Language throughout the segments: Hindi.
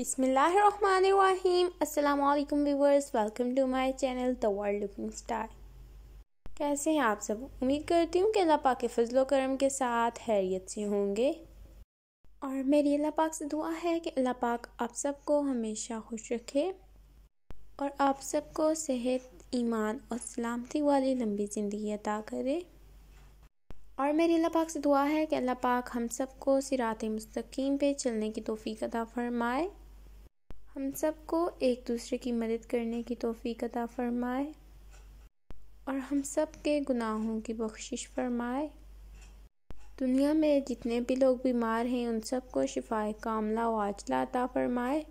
अस्सलाम वालेकुम viewers welcome to my channel the world looking star कैसे हैं आप सब? उम्मीद करती हूँ कि अल्लाह पाक के फजलो करम के साथ हैरियत से होंगे। और मेरी अल्लाह पाक से दुआ है कि अल्लाह पाक आप सबको हमेशा खुश रखे और आप सबको सेहत, ईमान और सलामती वाली लंबी ज़िंदगी अता करे। और मेरी अल्लाह पाक से दुआ है कि अल्लाह पाक हम सबको सिरात मुस्तकीम पे चलने की तोफ़ी अता फ़रमाए। हम सबको एक दूसरे की मदद करने की तोफ़ी अता फ़रमाए और हम सब के गुनाहों की बख्शिश फरमाए। दुनिया में जितने भी लोग बीमार हैं, उन सबको शिफाए कामला व आजला अता फ़रमाए।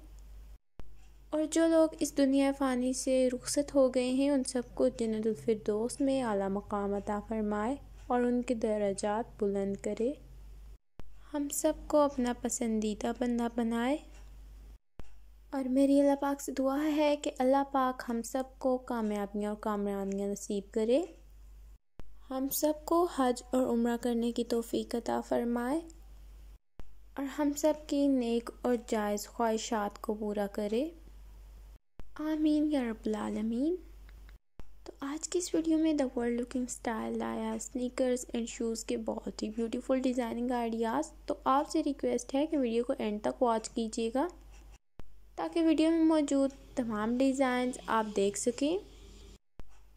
और जो लोग इस दुनिया फ़ानी से रुखसत हो गए हैं, उन सबको जन्नतफिरदौस में आला मकाम अता फ़रमाए और उनके दर्जात बुलंद करे। हम सबको अपना पसंदीदा बंदा बनाए। और मेरी अल्लाह पाक से दुआ है कि अल्लाह पाक हम सबको कामयाबियाँ और कामयाबियाँ नसीब करे। हम सबको हज और उम्र करने की तोफ़ी अता फ़रमाए और हम सब की नेक और जायज़ ख्वाहिशात को पूरा करे। आमीन या रब्बुल आलमीन। तो आज की इस वीडियो में द वर्ल्ड लुकिंग स्टाइल लाया स्नीकर्स एंड शूज़ के बहुत ही ब्यूटीफुल डिज़ाइनिंग आइडियाज़ तो आपसे रिक्वेस्ट है कि वीडियो को एंड तक वॉच कीजिएगा। ताकि वीडियो में मौजूद तमाम डिज़ाइंस आप देख सकें।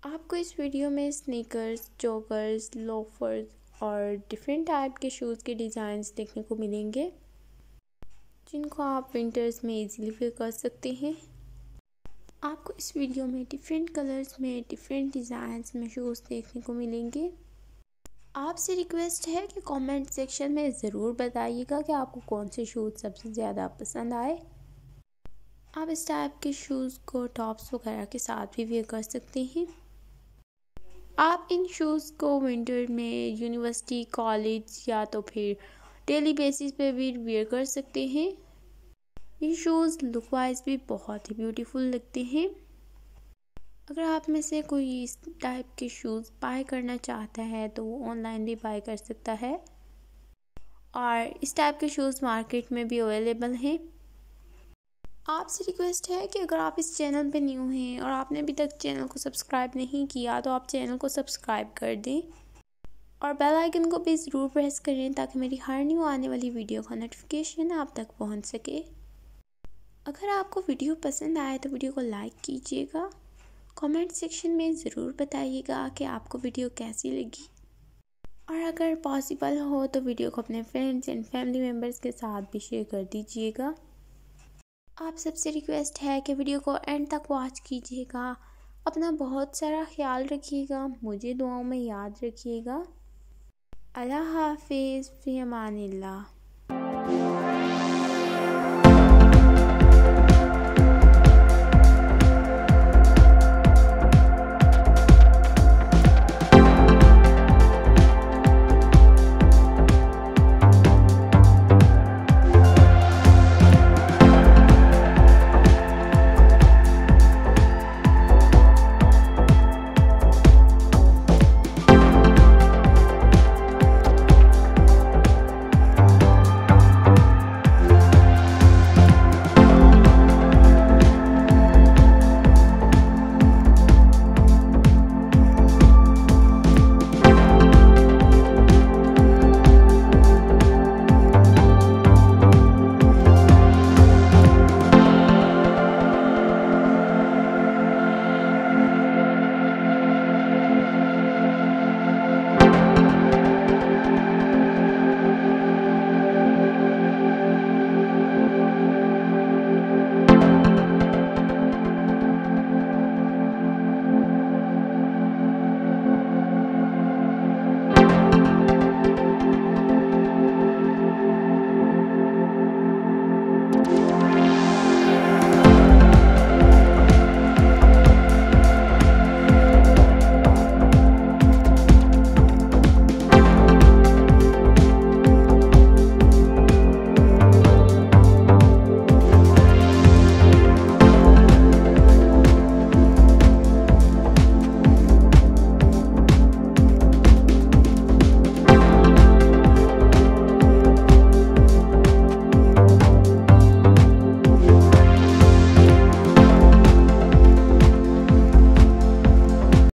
आपको इस वीडियो में स्नीकर्स जॉगर्स लोफर्स और डिफरेंट टाइप के शूज़ के डिज़ाइंस देखने को मिलेंगे, जिनको आप विंटर्स में इजीली फिर कर सकते हैं। आपको इस वीडियो में डिफरेंट कलर्स में डिफरेंट डिज़ाइंस में शूज़ देखने को मिलेंगे। आपसे रिक्वेस्ट है कि कमेंट सेक्शन में ज़रूर बताइएगा कि आपको कौन से शूज़ सबसे ज़्यादा पसंद आए। आप इस टाइप के शूज़ को टॉप्स वगैरह के साथ भी वेयर कर सकते हैं। आप इन शूज़ को विंटर में यूनिवर्सिटी कॉलेज या तो फिर डेली बेसिस पे भी वेयर कर सकते हैं। ये शूज़ लुक वाइज भी बहुत ही ब्यूटीफुल लगते हैं। अगर आप में से कोई इस टाइप के शूज़ बाय करना चाहता है तो वो ऑनलाइन भी बाय कर सकता है। और इस टाइप के शूज़ मार्केट में भी अवेलेबल हैं। आपसे रिक्वेस्ट है कि अगर आप इस चैनल पे न्यू हैं और आपने अभी तक चैनल को सब्सक्राइब नहीं किया तो आप चैनल को सब्सक्राइब कर दें। और बेल आइकन को भी ज़रूर प्रेस करें ताकि मेरी हर न्यू आने वाली वीडियो का नोटिफिकेशन आप तक पहुँच सके। अगर आपको वीडियो पसंद आए तो वीडियो को लाइक कीजिएगा। कमेंट सेक्शन में ज़रूर बताइएगा कि आपको वीडियो कैसी लगी। और अगर पॉसिबल हो तो वीडियो को अपने फ्रेंड्स एंड फैमिली मेंबर्स के साथ भी शेयर कर दीजिएगा। आप सबसे रिक्वेस्ट है कि वीडियो को एंड तक वॉच कीजिएगा। अपना बहुत सारा ख्याल रखिएगा, मुझे दुआओं में याद रखिएगा। अल्लाह हाफिज़, फ़ी अमान